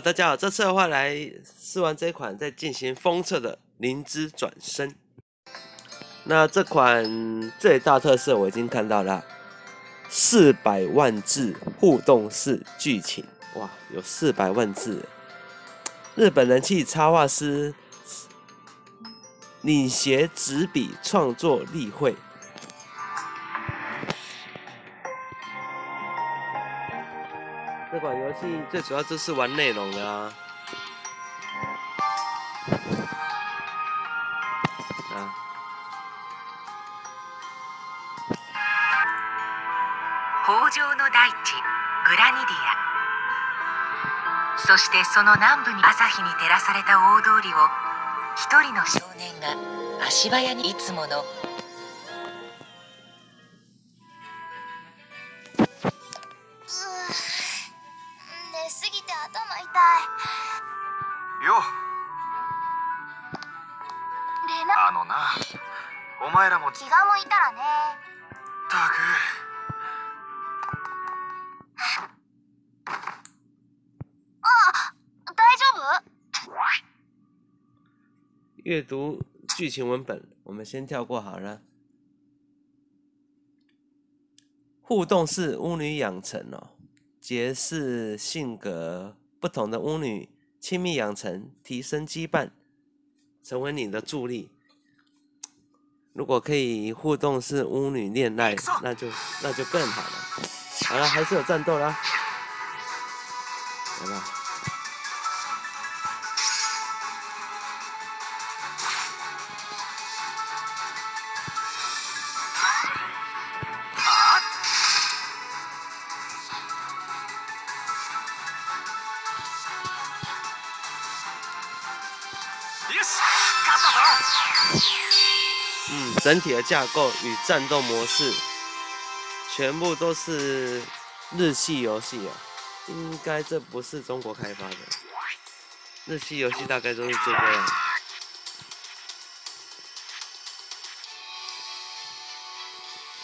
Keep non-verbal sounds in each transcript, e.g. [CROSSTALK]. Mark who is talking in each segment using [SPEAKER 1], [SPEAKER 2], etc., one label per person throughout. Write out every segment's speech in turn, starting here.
[SPEAKER 1] 大家好，这次的话来试完这一款，再进行封测的灵芝转身。那这款最大特色我已经看到了，四百万字互动式剧情，哇，有四百万字！日本人气插画师领衔执笔创作例会。这款游戏最主要就是玩内容的啊。啊。
[SPEAKER 2] 北上の大地グラニディアそしてその南部に朝日に照らされた大通りを一人の少年が足早にいつもの
[SPEAKER 1] 阅读剧情文本，我们先跳过好了。互动式巫女养成哦，结识性格不同的巫女，亲密养成，提升羁绊，成为你的助力。如果可以互动式巫女恋爱，那就那就更好了。好了，还是有战斗啦，来吧。整体的架构与战斗模式全部都是日系游戏啊，应该这不是中国开发的。日系游戏大概都是这个样。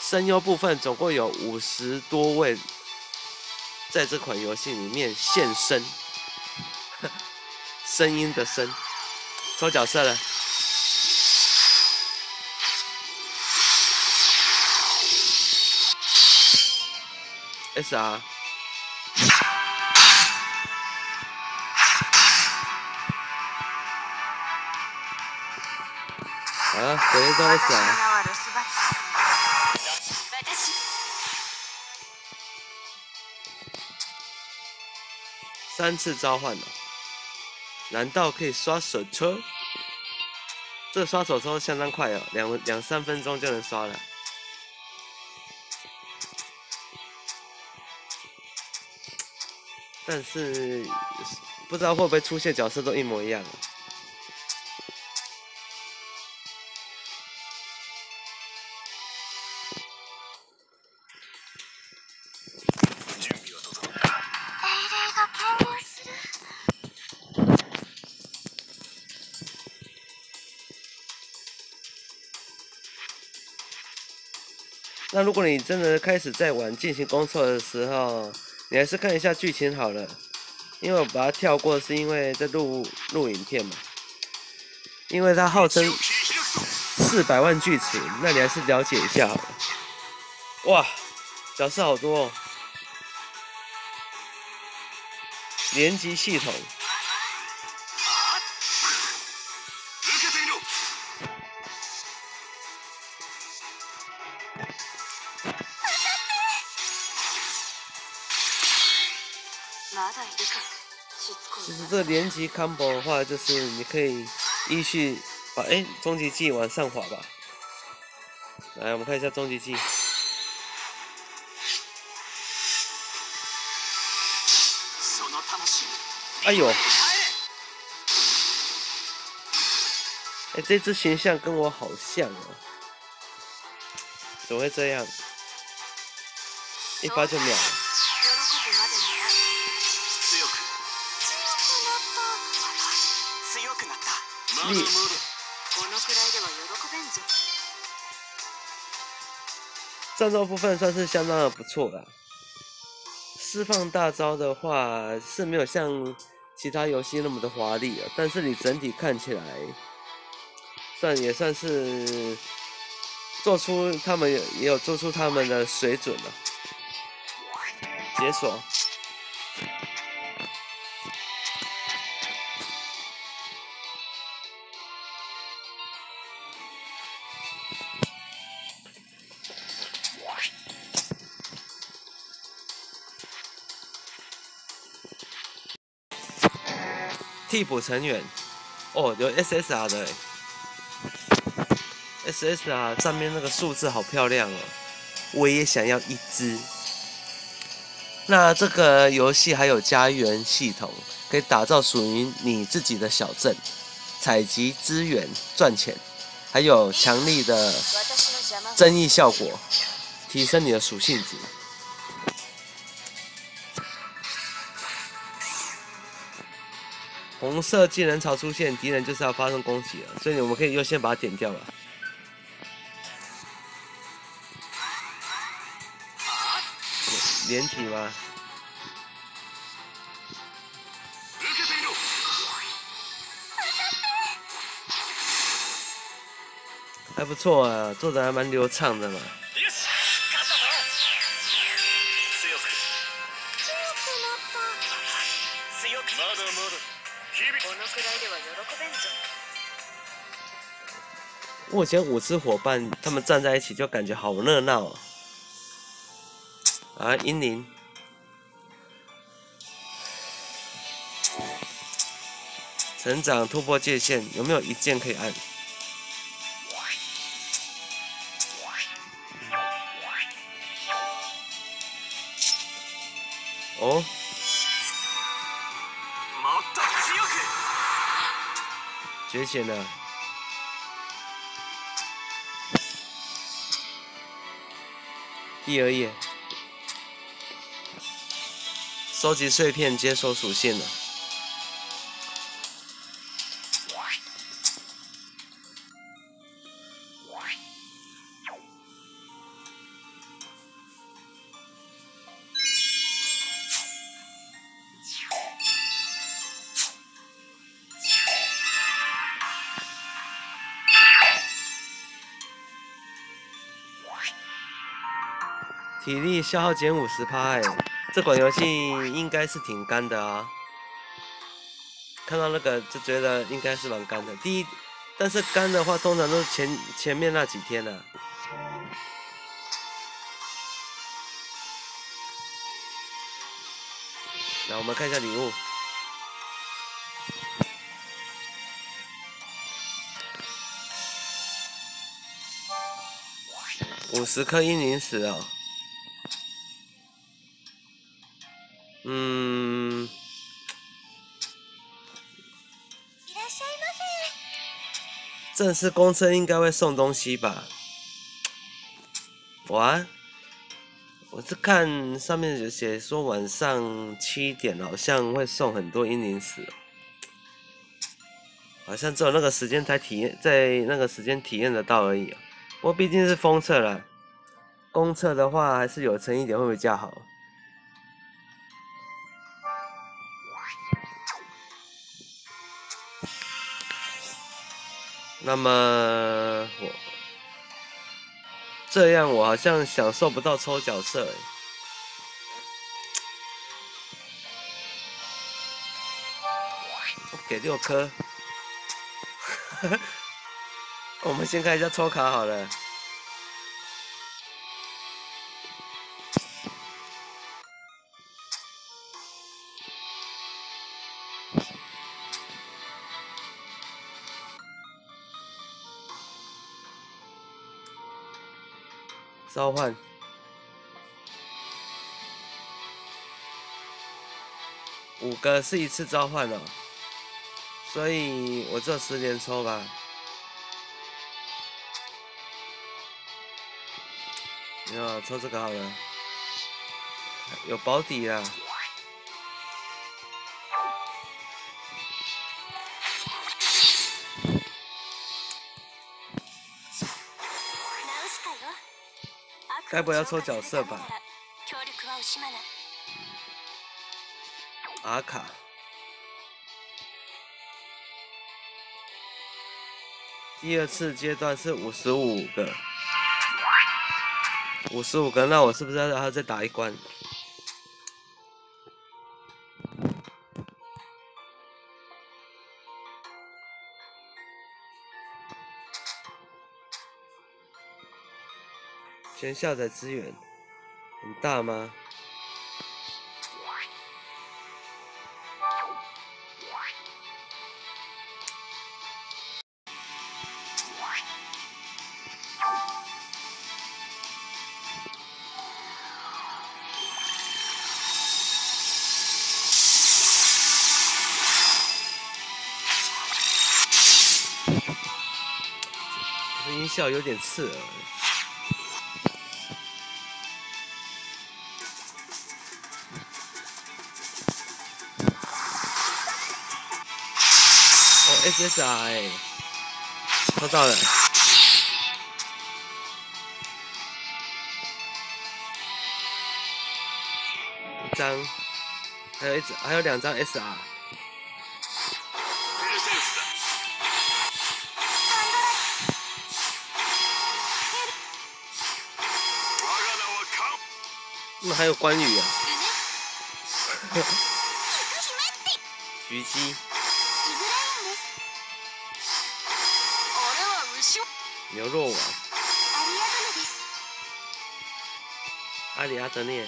[SPEAKER 1] 声优部分总共有五十多位，在这款游戏里面现身，[LAUGHS] 声音的声，抽角色了。S R。好了，等一下 S R。三次召唤了，难道可以刷手抽？这刷手抽相当快哦，两两三分钟就能刷了。但是不知道会不会出现角色都一模一样啊？
[SPEAKER 3] 準備は整った
[SPEAKER 4] 命令が混入する
[SPEAKER 1] 那如果你真的开始在玩进行工作的时候， 你还是看一下剧情好了，因为我把它跳过，是因为在录录影片嘛，因为它号称
[SPEAKER 3] 切り開くぞ
[SPEAKER 1] 四百万剧情，那你还是了解一下好了。哇，角色好多哦，连击系统， 其实这连击 combo 的话，就是你可以依序把哎终极技往上滑吧。来，我们看一下终极技。
[SPEAKER 3] その魂
[SPEAKER 1] 哎呦，
[SPEAKER 3] 帰れ
[SPEAKER 1] 哎，这只形象跟我好像哦，怎么会这样？一发就秒了。
[SPEAKER 3] ったまだまだ
[SPEAKER 1] に
[SPEAKER 4] このくらいでは喜べんぞ
[SPEAKER 1] 战斗部分算是相当的不错啦。释放大招的话是没有像 其他游戏那么的华丽啊，但是你整体看起来，算也算是做出他们也也有做出他们的水准了。解锁。 替补成员，哦，有 SSR 的，SSR 上面那个数字好漂亮哦，我也想要一只。那这个游戏还有家园系统，可以打造属于你自己的小镇，采集资源赚钱，还有强力的增益效果，提升你的属性值。红色技能槽出现，敌人就是要发生攻击了，所以我们可以优先把它点掉了。连体吗？
[SPEAKER 3] 受けてみろ
[SPEAKER 1] 还不错啊，做的还蛮流畅的嘛。 我以前五只伙伴他们站在一起就感觉好热闹哦。啊，英灵，成长突破界限，有没有一键可以按？哦，
[SPEAKER 3] もっと強く
[SPEAKER 1] 觉醒了。 第二页，收集碎片，接收属性了。体力消耗减五十趴，哎，这款游戏应该是挺干的啊。看到那个就觉得应该是蛮干的。第一，但是干的话通常都是前前面那几天呢、啊。来，我们看一下礼物。五十颗英灵石哦。嗯，
[SPEAKER 4] いらっしゃいま
[SPEAKER 1] 正式公车应该会送东西吧？哇，我是看上面有写说晚上七点好像会送很多英灵石哦，好像只有那个时间才体验，在那个时间体验得到而已啊。不过毕竟是封测了，公测的话还是有诚一点会比较好。 那么我这样，我好像享受不到抽角色。我给六颗，[LAUGHS] 我们先看一下抽卡好了。召唤，五个是一次召唤哦，所以我这十连抽吧。啊抽这个好了，有保底啊。该不要抽角色吧？阿卡，第二次阶段是五十五个，五十五个，那我是不是要然后再打一关？先下载资源，很大吗？这音效有点刺耳。哦，SSR 哎，抽到了。一张，还有一张，还有两张 SR。
[SPEAKER 3] ペルセウスだ我が名はカン
[SPEAKER 1] 那还有关羽啊，
[SPEAKER 4] 行[LAUGHS] [LAUGHS] く[LAUGHS] 姫って
[SPEAKER 1] 虞姬。
[SPEAKER 4] 牛
[SPEAKER 1] 牛肉王、
[SPEAKER 4] アリアドネです
[SPEAKER 1] 阿里阿德涅，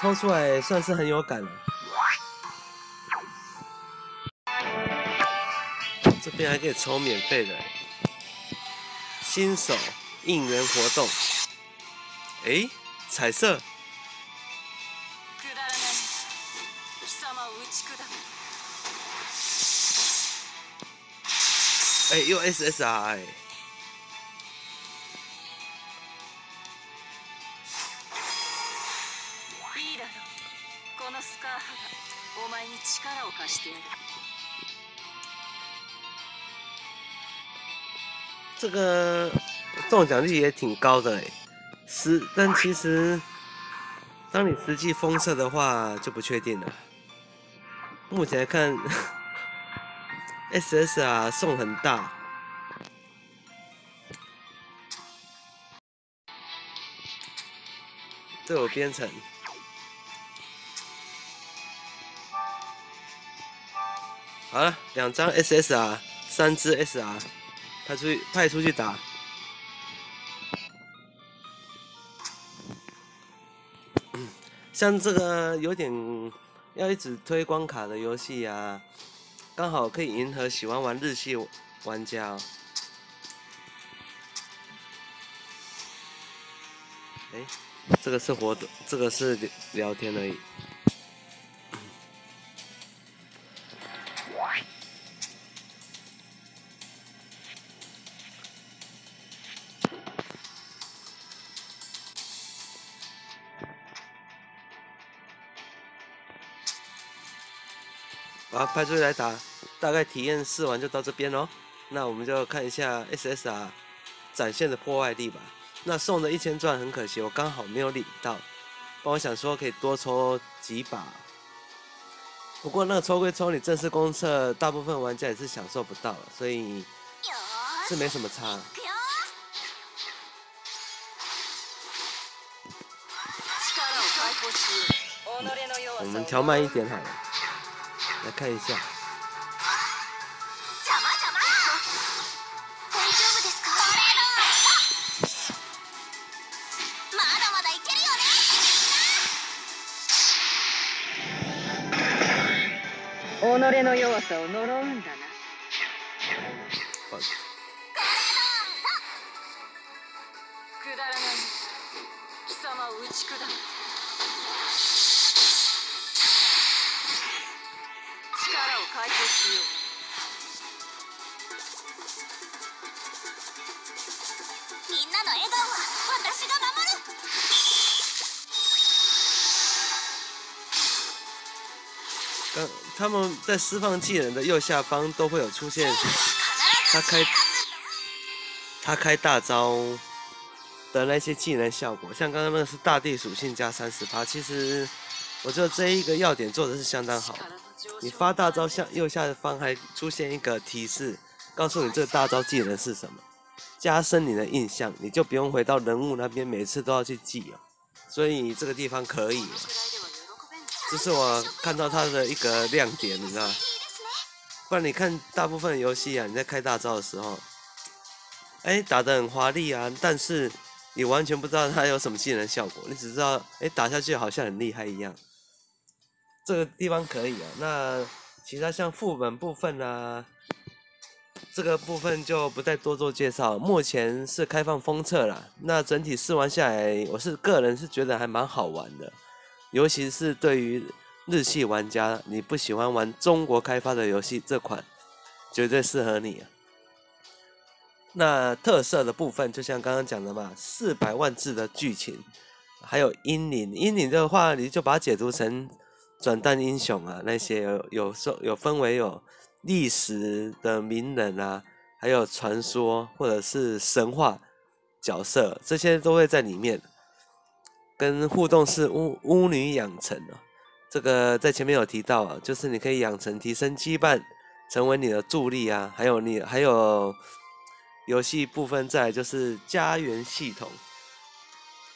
[SPEAKER 1] 抽出来算是很有感了。这边还可以抽免费的新手应援活动。诶，彩色， 诶，又 SSR 哎，
[SPEAKER 2] いいだろうこのスカーハがお前に力を貸してやる
[SPEAKER 1] 这个中奖率也挺高的诶，实但其实当你实际封测的话就不确定了。目前来看 ，SSR 送很大，这有编程。好了，两张 SSR，三只 SR，派出去派出去打。像这个有点要一直推关卡的游戏啊，刚好可以迎合喜欢玩日系玩家、哦。哎，这个是活动，这个是聊天而已。派出去来打，大概体验试完就到这边喽。那我们就看一下 SSR 展现的破坏力吧。那送的一千钻很可惜，我刚好没有领到，不然我想说可以多抽几把。不过那个抽归抽，你正式公测，大部分玩家也是享受不到了，所以
[SPEAKER 4] よー
[SPEAKER 1] 是没什么差。
[SPEAKER 4] し行くよ
[SPEAKER 2] 力を解放しよう己の弱さを
[SPEAKER 1] 我们调慢一点好了， 来看一下。
[SPEAKER 2] 己の弱さを呪うんだ [LAUGHS]
[SPEAKER 1] 他们在释放技能的右下方都会有出现他开他开大招的那些技能效果，像刚刚那个是大地属性加三十趴，其实我觉得这一个要点做的是相当好。你发大招向右下方还出现一个提示，告诉你这个大招技能是什么，加深你的印象，你就不用回到人物那边每次都要去记哦。所以这个地方可以、这是我看到它的一个亮点，你知道？不然你看大部分游戏啊，你在开大招的时候，哎，打得很华丽啊，但是你完全不知道它有什么技能效果，你只知道哎打下去好像很厉害一样。这个地方可以啊，那其他像副本部分啊，这个部分就不再多做介绍。目前是开放封测啦，那整体试玩下来，我是个人是觉得还蛮好玩的，尤其是对于日系玩家，你不喜欢玩中国开发的游戏，这款绝对适合你啊。那特色的部分，就像刚刚讲的嘛，四百万字的剧情，还有阴影，阴影的话，你就把它解读成转蛋英雄啊，那些有有说有分为有历史的名人啊，还有传说或者是神话角色，这些都会在里面。跟互动式巫巫女养成哦，这个在前面有提到啊，就是你可以养成提升羁绊，成为你的助力啊，还有你还有游戏部分在就是家园系统。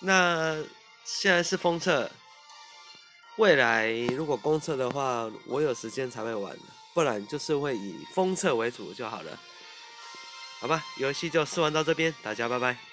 [SPEAKER 1] 那现在是封测，未来如果公测的话，我有时间才会玩，不然就是会以封测为主就好了。好吧，游戏就试玩到这边，大家拜拜。